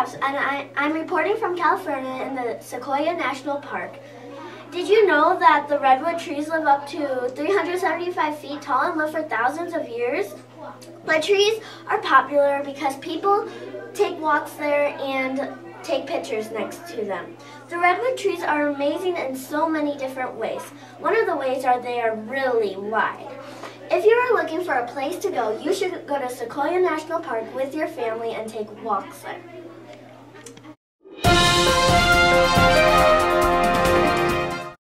and I, I'm reporting from California in the Sequoia National Park. Did you know that the redwood trees live up to 375 feet tall and live for thousands of years? The trees are popular because people take walks there and take pictures next to them. The redwood trees are amazing in so many different ways. One of the ways are they are really wide. If you are looking for a place to go, you should go to Sequoia National Park with your family and take walks there.